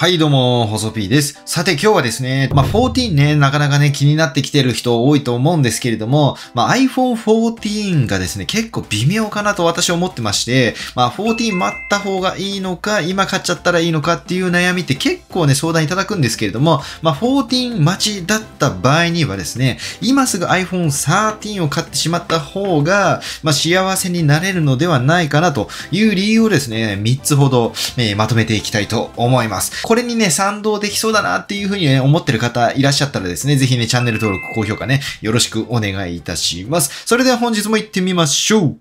はい、どうも、細 P です。さて今日はですね、まあ、14ね、なかなかね、気になってきてる人多いと思うんですけれども、まあ、iPhone 14がですね、結構微妙かなと私は思ってまして、まあ、14待った方がいいのか、今買っちゃったらいいのかっていう悩みって結構ね、相談いただくんですけれども、まあ、14待ちだった場合にはですね、今すぐ iPhone 13を買ってしまった方が、まあ、幸せになれるのではないかなという理由をですね、3つほど、えーまとめていきたいと思います。これにね、賛同できそうだなっていうふうにね、思ってる方いらっしゃったらですね、ぜひね、チャンネル登録、高評価ね、よろしくお願いいたします。それでは本日も行ってみましょう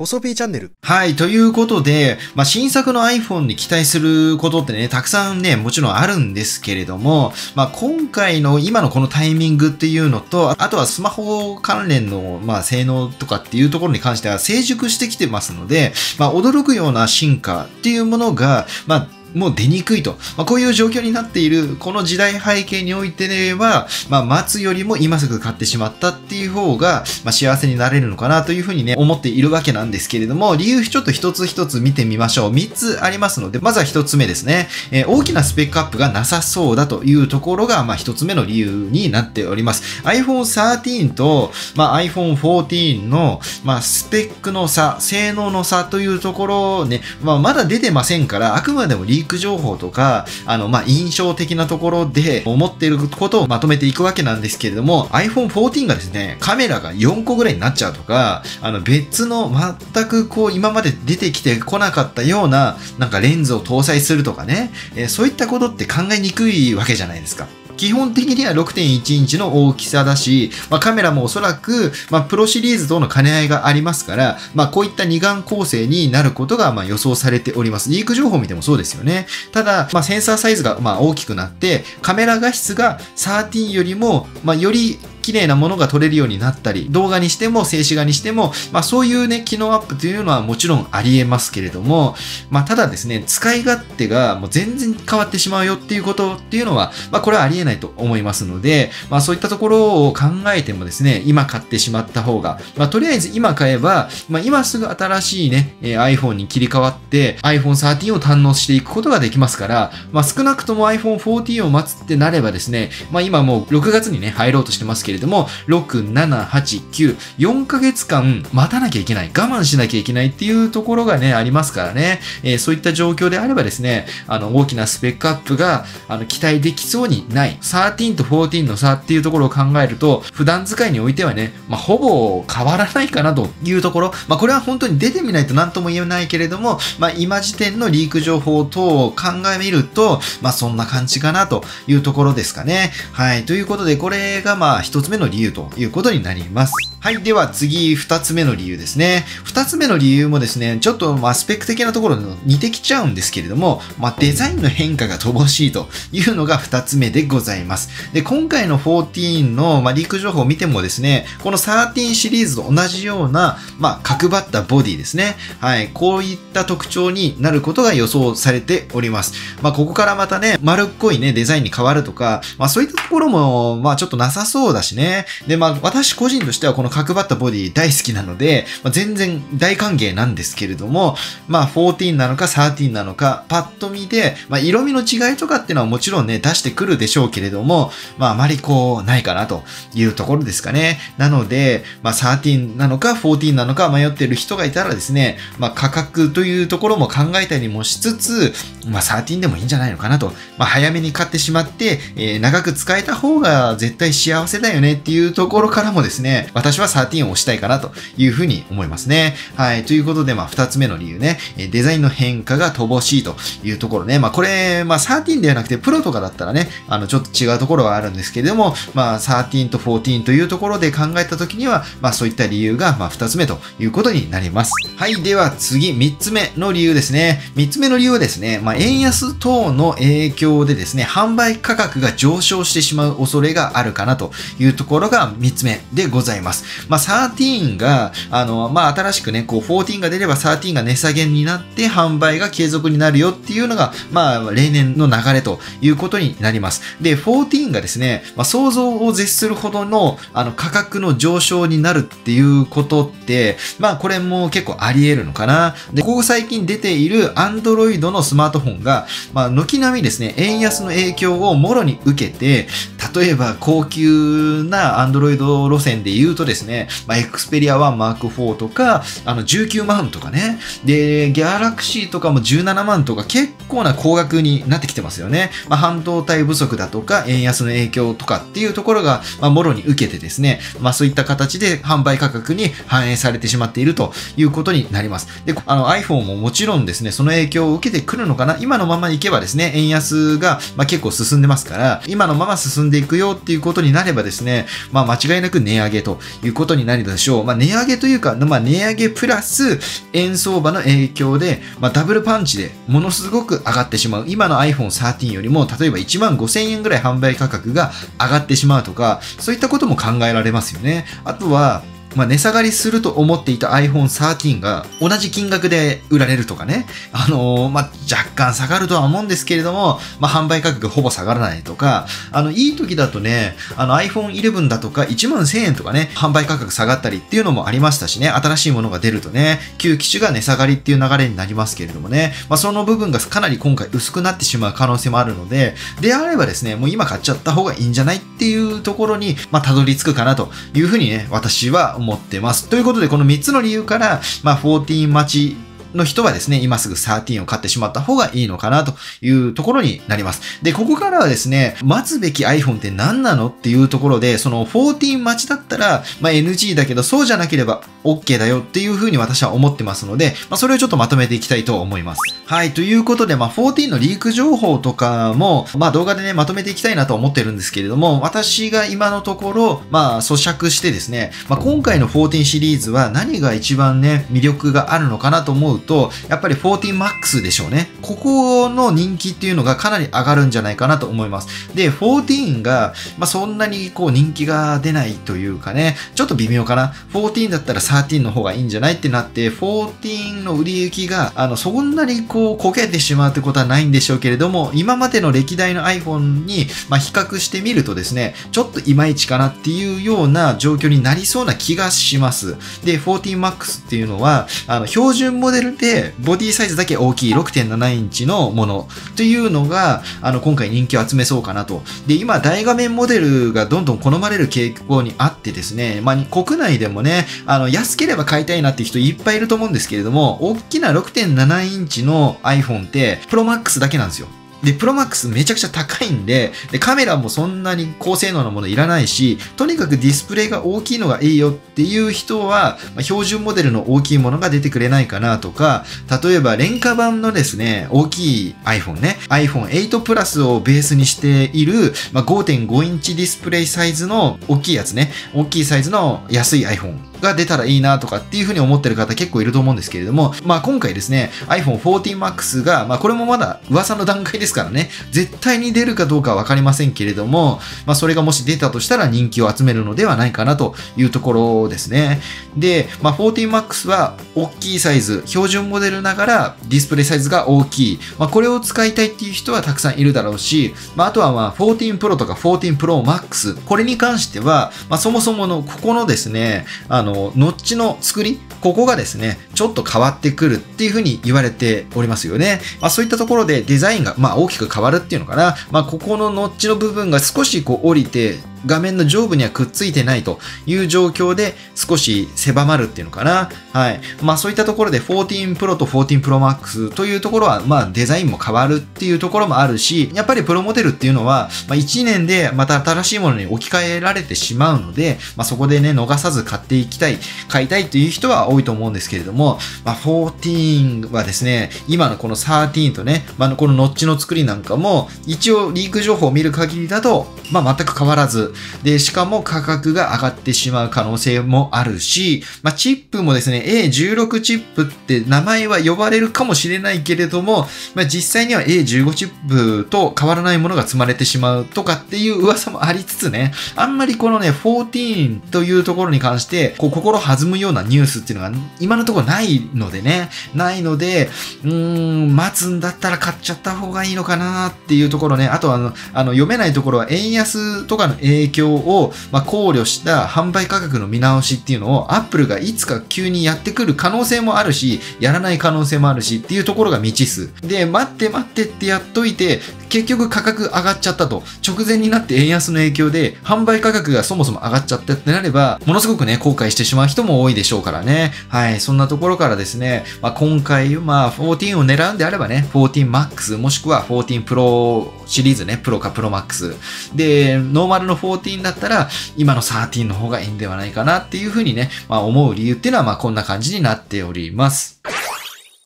細 P チャンネル。はい。ということで、まあ、新作の iPhone に期待することってね、たくさんね、もちろんあるんですけれども、まあ、今回の今のこのタイミングっていうのと、あとはスマホ関連の、まあ、性能とかっていうところに関しては成熟してきてますので、まあ、驚くような進化っていうものが、まあ、もう出にくいと。まあ、こういう状況になっている、この時代背景においては、まあ、待つよりも今すぐ買ってしまったっていう方が、まあ、幸せになれるのかなというふうにね、思っているわけなんですけれども、理由ちょっと一つ一つ見てみましょう。三つありますので、まずは一つ目ですね。えー大きなスペックアップがなさそうだというところが、まあ、一つ目の理由になっております。iPhone 13と、まあ、iPhone 14の、まあ、スペックの差、性能の差というところをね、まあ、まだ出てませんから、あくまでもリーク情報とか、あの、まあ、印象的なところで思っていることをまとめていくわけなんですけれども、iPhone 14がですね、カメラが4個ぐらいになっちゃうとか、あの、別の全くこう、今まで出てきてこなかったような、なんかレンズを搭載するとかね、えーそういったことって考えにくいわけじゃないですか。基本的には6.1インチの大きさだし、まあ、カメラもおそらく、まあ、プロシリーズとの兼ね合いがありますから、まあ、こういった二眼構成になることがま予想されております。リーク情報を見てもそうですよね。ただ、ま、センサーサイズがま大きくなって、カメラ画質が13よりも、ま、より綺麗なものが撮れるようになったり、動画にしても静止画にしても、まあそういうね、機能アップというのはもちろんあり得ますけれども、まあただですね、使い勝手がもう全然変わってしまうよっていうことっていうのは、まあこれはあり得ないと思いますので、まあそういったところを考えてもですね、今買ってしまった方が、まあとりあえず今買えば、まあ今すぐ新しいね、iPhone に切り替わって iPhone 13を堪能していくことができますから、まあ少なくとも iPhone 14を待つってなればですね、まあ今もう6月にね、入ろうとしてますけどけれども、6、7、8、9、4ヶ月間待たなきゃいけない、我慢しなきゃいけないっていうところがね、ありますからね、えーそういった状況であればですね、あの、大きなスペックアップが、あの、期待できそうにない、13と14の差っていうところを考えると、普段使いにおいてはね、まあ、ほぼ変わらないかなというところ、まあ、これは本当に出てみないと何とも言えないけれども、まあ、今時点のリーク情報等を考えみると、まあ、そんな感じかなというところですかね。はい。ということで、これがまあ、一つ目の理由ということになります。はい。では次、二つ目の理由ですね。二つ目の理由もですね、ちょっとまあ、スペック的なところの似てきちゃうんですけれども、まあ、デザインの変化が乏しいというのが二つ目でございます。で、今回の14の、まあ、リーク情報を見てもですね、この13シリーズと同じような、まあ、角張ったボディですね。はい。こういった特徴になることが予想されております。まあ、ここからまたね、丸っこいね、デザインに変わるとか、まあ、そういったところも、まあ、ちょっとなさそうだしね。で、まあ、私個人としてはこの角張ったボディ大好きなので、まあ、全然大歓迎なんですけれども、まあ、14なのか13なのか、パッと見で、まあ、色味の違いとかっていうのはもちろんね、出してくるでしょうけれども、まあ、あまりこう、ないかなというところですかね。なので、まあ、13なのか14なのか迷ってる人がいたらですね、まあ、価格というところも考えたりもしつつ、まあ、13でもいいんじゃないのかなと。まあ、早めに買ってしまって、えー長く使えた方が絶対幸せだよねっていうところからもですね、私は13を押したいかなというふうに思いますね。はい。ということで、まあ、二つ目の理由ね、デザインの変化が乏しいというところね。まあ、これ、まあ、13ではなくて、プロとかだったらね、あの、ちょっと違うところはあるんですけれども、まあ、13と14というところで考えたときには、まあ、そういった理由が、まあ、二つ目ということになります。はい。では、次、三つ目の理由ですね。三つ目の理由はですね、まあ、円安等の影響でですね、販売価格が上昇してしまう恐れがあるかなといういうところが3つ目でございます。まあ、13が、あの、まあ、新しくね、こう、14が出れば13が値下げになって販売が継続になるよっていうのが、まあ、例年の流れということになります。で、14がですね、まあ、想像を絶するほどの、あの、価格の上昇になるっていうことって、まあ、これも結構あり得るのかな。で、ここ最近出ている Android のスマートフォンが、まあ、軒並みですね、円安の影響をもろに受けて、例えば高級な Android 路線で言うとですね、まあ、Xperia 1 Mark IV とか、あの19万とかね、で、Galaxy とかも17万とか結構な高額になってきてますよね。まあ、半導体不足だとか、円安の影響とかっていうところが、まあ、もろに受けてですね、まあ、そういった形で販売価格に反映されてしまっているということになります。で、あの iPhone ももちろんですね、その影響を受けてくるのかな今のままいけばですね、円安が、ま、結構進んでますから、今のまま進んでいくよっていうことになればですね、まあ、間違いなく値上げといういうことになるでしょう。まあ、値上げというか、まあ、値上げプラス円相場の影響で、まあ、ダブルパンチでものすごく上がってしまう。今の iPhone 13よりも、例えば1万5000円ぐらい販売価格が上がってしまうとか、そういったことも考えられますよね。あとは、まあ、値下がりすると思っていた iPhone 13が同じ金額で売られるとかね。あのー、まあ、若干下がるとは思うんですけれども、まあ、販売価格ほぼ下がらないとか、あの、いい時だとね、あの iPhone 11だとか1万1000円とかね、販売価格下がったりっていうのもありましたしね、新しいものが出るとね、旧機種が値下がりっていう流れになりますけれどもね、まあ、その部分がかなり今回薄くなってしまう可能性もあるので、であればですね、もう今買っちゃった方がいいんじゃないっていうところに、まあ、たどり着くかなというふうにね、私は思ってます。ということで、この3つの理由から、まあ、14待ちの人はですね、今すぐ13を買ってしまった方がいいのかなというところになります。で、ここからはですね、待つべき iPhone って何なのっていうところで、その14待ちだったら、まあ、NG だけど、そうじゃなければ OK だよっていうふうに私は思ってますので、まあ、それをちょっとまとめていきたいと思います。はい、ということで、まあ、14のリーク情報とかも、まあ、動画でね、まとめていきたいなと思ってるんですけれども、私が今のところ、まあ、咀嚼してですね、まあ、今回の14シリーズは何が一番ね、魅力があるのかなと思うと、やっぱり 14MAX でしょうね。ここの人気っていうのがかなり上がるんじゃないかなと思います。で、14が、まあ、そんなにこう人気が出ないというかね、ちょっと微妙かな。14だったら13の方がいいんじゃないってなって、14の売り行きが、あの、そんなにこう、こけてしまうってことはないんでしょうけれども、今までの歴代の iPhone に、まあ、比較してみるとですね、ちょっといまいちかなっていうような状況になりそうな気がします。で、14MAX っていうのは、あの、標準モデルでボディサイズだけ大きい6.7インチのものというのが、あの、今回人気を集めそうかなと。で、今、大画面モデルがどんどん好まれる傾向にあってですね、まあ、国内でもね、あの、安ければ買いたいなっていう人いっぱいいると思うんですけれども、大きな6.7インチの iPhone って、Pro Max だけなんですよ。で、プロマックスめちゃくちゃ高いんで、で、カメラもそんなに高性能なものいらないし、とにかくディスプレイが大きいのがいいよっていう人は、まあ、標準モデルの大きいものが出てくれないかなとか、例えば廉価版のですね、大きい iPhone ね、iPhone8 プラスをベースにしている、まあ、5.5インチディスプレイサイズの大きいやつね、大きいサイズの安い iPhone が出たらいいなとかっていうふうに思ってる方結構いると思うんですけれども、まあ今回ですね、iPhone 14 Max が、まあこれもまだ噂の段階ですからね、絶対に出るかどうかわかりませんけれども、まあそれがもし出たとしたら人気を集めるのではないかなというところですね。で、まあ14 Max は大きいサイズ、標準モデルながらディスプレイサイズが大きい。まあこれを使いたいっていう人はたくさんいるだろうし、まああとはまあ14 Pro とか14 Pro Max、これに関しては、まあそもそものここのですね、あの、の、ノッチの作り、ここがですね、ちょっと変わってくるっていうふうに言われておりますよね。まあそういったところでデザインが、まあ大きく変わるっていうのかな。まあここのノッチの部分が少しこう降りて、画面の上部にはくっついてないという状況で少し狭まるっていうのかな。はい。まあそういったところで14 Pro と14 Pro Max というところはまあデザインも変わるっていうところもあるし、やっぱりプロモデルっていうのは、まあ、1年でまた新しいものに置き換えられてしまうので、まあそこでね、逃さず買っていきたい、買いたいという人は多いと思うんですけれども、まあ14はですね、今のこの13とね、まあこのノッチの作りなんかも、一応リーク情報を見る限りだと、まあ全く変わらず、。で、しかも価格が上がってしまう可能性もあるし、まあ、チップもですね、A16 チップって名前は呼ばれるかもしれないけれども、まあ、実際には A15 チップと変わらないものが積まれてしまうとかっていう噂もありつつね、あんまりこのね、14というところに関して、こう、心弾むようなニュースっていうのが今のところないのでね、ないので、うーん、待つんだったら買っちゃった方がいいのかなっていうところね、あとはあの、あの読めないところは円安とかの影影響を、ま、考慮した販売価格の見直しっていうのを Apple がいつか急にやってくる可能性もあるし、やらない可能性もあるしっていうところが未知数。で、待って待ってってやっといて、結局価格上がっちゃったと。直前になって円安の影響で販売価格がそもそも上がっちゃったってなれば、ものすごくね、後悔してしまう人も多いでしょうからね。はい、そんなところからですね、まあ、今回、まあ、14を狙うんであればね、14 Max もしくは14 Pro シリーズね、プロかプロマックス。で、ノーマルの14だったら、今の13の方がいいんではないかなっていうふうにね、まあ思う理由っていうのは、まあこんな感じになっております。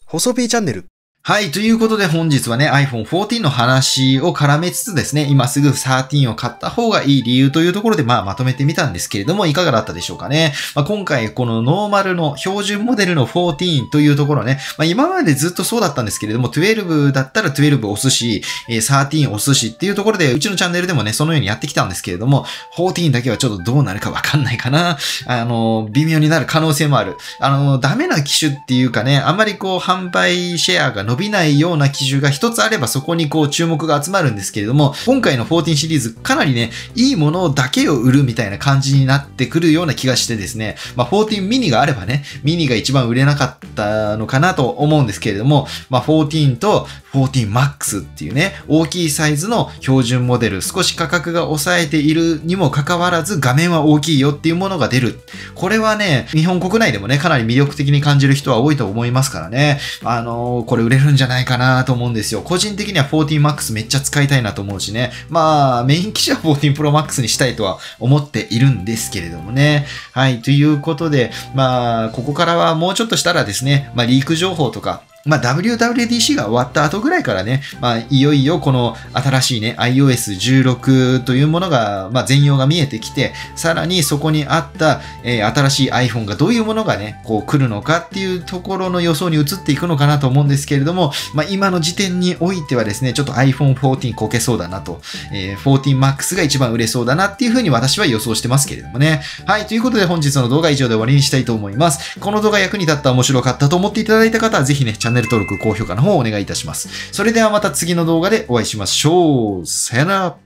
細 P チャンネル。はい。ということで本日はね、iPhone 14の話を絡めつつですね、今すぐ13を買った方がいい理由というところで、まあまとめてみたんですけれども、いかがだったでしょうかね。まあ、今回このノーマルの標準モデルの14というところね、まあ、今までずっとそうだったんですけれども、12だったら12押すし、え13押すしっていうところで、うちのチャンネルでもね、そのようにやってきたんですけれども、14だけはちょっとどうなるかわかんないかな。あの、微妙になる可能性もある。あの、ダメな機種っていうかね、あんまりこう、販売シェアが伸び伸びないような機種が一つあればそこにこう注目が集まるんですけれども、今回の14シリーズかなりね、いいものだけを売るみたいな感じになってくるような気がしてですね、まあ14ミニがあればね、ミニが一番売れなかったのかなと思うんですけれども、まあ14と14 Max っていうね、大きいサイズの標準モデル、少し価格が抑えているにもかかわらず画面は大きいよっていうものが出る。これはね、日本国内でもね、かなり魅力的に感じる人は多いと思いますからね、あのー、これ売れるるんじゃないかなと思うんですよ。個人的には 14MAX めっちゃ使いたいなと思うしね、まあ、メイン機種は14 Pro Max にしたいとは思っているんですけれどもね。はい、ということで、まあ、ここからはもうちょっとしたらですね、まあ、リーク情報とか、まあ、WWDC が終わった後ぐらいからね、まあ、いよいよこの新しいね、iOS16 というものが、まあ、全容が見えてきて、さらにそこにあった、えー、新しい iPhone がどういうものがね、こう来るのかっていうところの予想に移っていくのかなと思うんですけれども、まあ、今の時点においてはですね、ちょっと iPhone 14こけそうだなと、えー、14 Max が一番売れそうだなっていうふうに私は予想してますけれどもね。はい、ということで本日の動画は以上で終わりにしたいと思います。この動画役に立った面白かったと思っていただいた方はぜひね、チャンネルネル登録、高評価の方をお願いいたします。それではまた次の動画でお会いしましょう。さよなら。